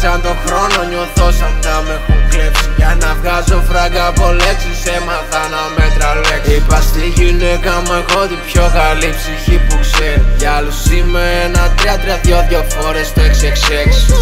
σαν το χρόνο νιώθω σαν να με έχουν κλέψει. Για να βγάζω φράγκα από λέξεις έμαθα να μέτρα λέξεις. Είπα στη γυναίκα μου έχω την πιο καλή ψυχή που ξέρει Για άλλους είμαι ένα τρία τρία δυο δυο φορές το 666